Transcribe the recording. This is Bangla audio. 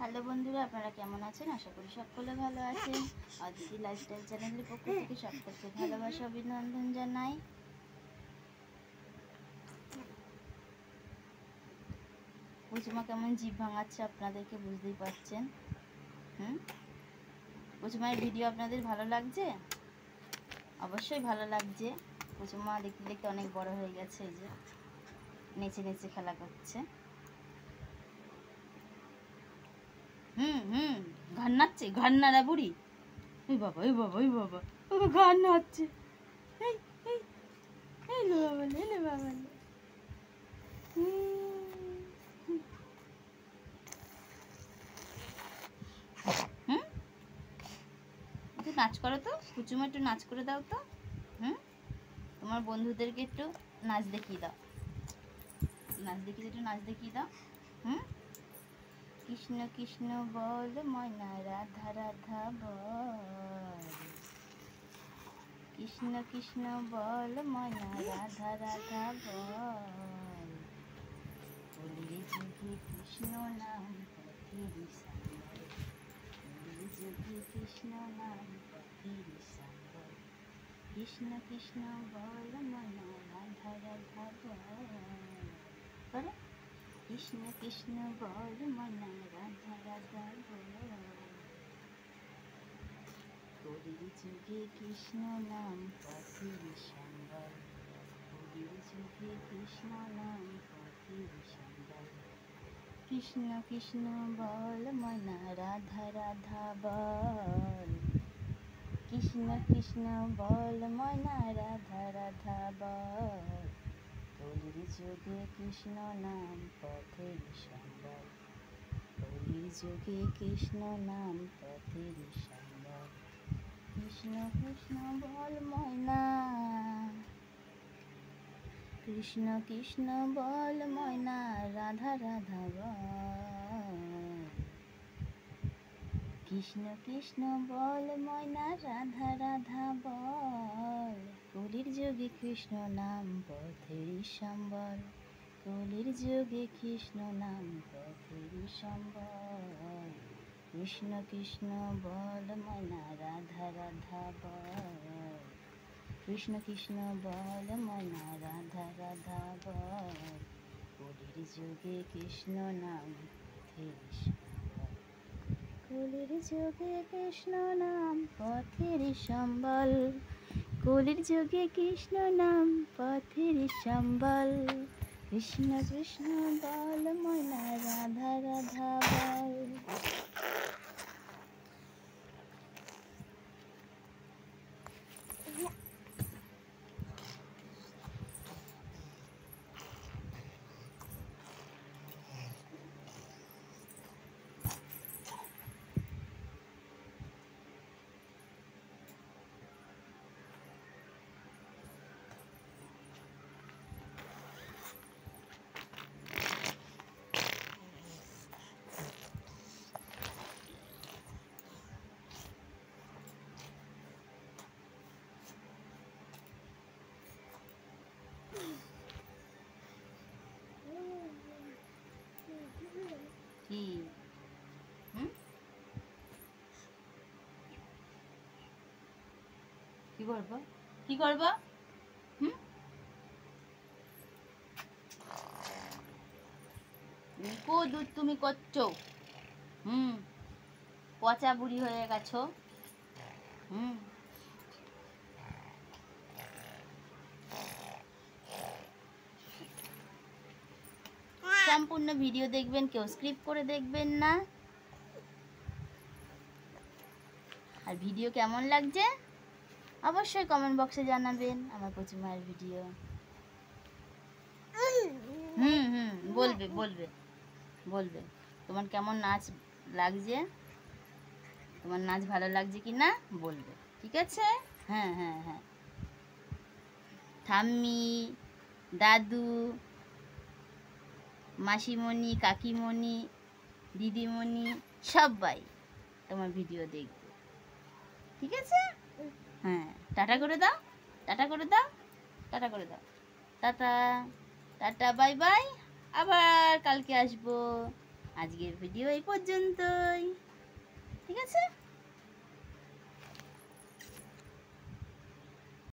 হ্যালো বন্ধুরা, আপনারা কেমন আছেন? আশা করি সকলে ভালো আছেন। অদিতি লাইফস্টাইল চ্যানেলের পক্ষ থেকে সকলকে ভালোবাসা, অভিনন্দন জানাই। পুচমা কেমন জিভ ভাঙাচ্ছে আপনাদেরকে বুঝতেই পারছেন হুম? পুচমার ভিডিও আপনাদের ভালো লাগছে? অবশ্যই ভালো লাগছে। পুচমা দেখতে দেখতে অনেক বড় হয়ে গেছে, এই যে। নেচে নেচে খেলা করছে। হুম হুম ঘর নাচছে ঘর নাড়া বুড়ি। ওই বাবা ওই বাবা ওই বাবা, ও ঘর নাচছে। এই বাবা লে লে বাবা লে। নাচ করো তো, কুচুমা একটু নাচ করে দাও তো। হুম, তোমার বন্ধুদেরকে একটু নাচ দেখিয়ে দাও। নাচ দেখিয়ে, একটু নাচ দেখিয়ে দাও। হুম কৃষ্ণ কৃষ্ণ বল, ময়না রাধা রাধা বল। কৃষ্ণ কৃষ্ণ বল, ময়না রাধা রাধা বল। বলিরে যুগে কৃষ্ণ নাম, পথের যুগে কৃষ্ণ নাম, পথের কৃষ্ণ কৃষ্ণ বল, ময়না রাধা রাধা বল। কৃষ্ণ কৃষ্ণ, বল মনা, রাধা রাধা, বল। যুগে কৃষ্ণ নাম পথের সম্বল যুগে কৃষ্ণ নাম পথের সম্বল কৃষ্ণ কৃষ্ণ, বল মনা, রাধা রাধা, বল। কৃষ্ণ কৃষ্ণ, বল মনা, রাধা রাধা, বল। যুগে কৃষ্ণ নাম পথের সম্বল কলির যুগে কৃষ্ণ নাম পথের সম্বল কৃষ্ণ কৃষ্ণ বল ময়না কৃষ্ণ কৃষ্ণ বল ময়না রাধা রাধা বল কৃষ্ণ কৃষ্ণ বল ময়না, রাধা রাধা বল। কলির যোগে কৃষ্ণ নাম পথের সম্বল। কলির যোগে কৃষ্ণ নাম পথের সম্বল। কৃষ্ণ কৃষ্ণ বল মনা রাধা রাধা বল। কৃষ্ণ কৃষ্ণ বল মনা রাধা রাধা বল। কলির যোগে কৃষ্ণ নাম পথের কলির যোগে কৃষ্ণ নাম পথের সম্বল। কলির যোগে কৃষ্ণ নাম পথের সম্বল। কৃষ্ণ কৃষ্ণ বল মনা রাধা রাধা বল কি হুম কি করব? কি করব? দুধ তুমি করছ? হুম। পচা বুড়ি হয়ে গেছো? হুম। সম্পূর্ণ ভিডিও দেখবেন, কেউ স্ক্রিপ্ট করে দেখবেন না। আর ভিডিও কেমন লাগছে? অবশ্যই কমেন্ট বক্সে জানাবেন আমার প্রচুর ভিডিও হুম হুম, বলবে বলবে বলবে। তোমার কেমন নাচ লাগছে? তোমার নাচ ভালো লাগছে কি না বলবে, ঠিক আছে? হ্যাঁ হ্যাঁ হ্যাঁ। ঠাম্মি, দাদু, মাসিমণি, কাকিমণি, দিদিমণি, সবাই তোমার ভিডিও দেখবে। ঠিক আছে? হ্যাঁ টাটা করে দাও, টাটা করে দাও, টাটা করে দাও। Tata tata, bye bye. আবার কালকে আসব। আজকের ভিডিও এই পর্যন্তই। ঠিক আছে?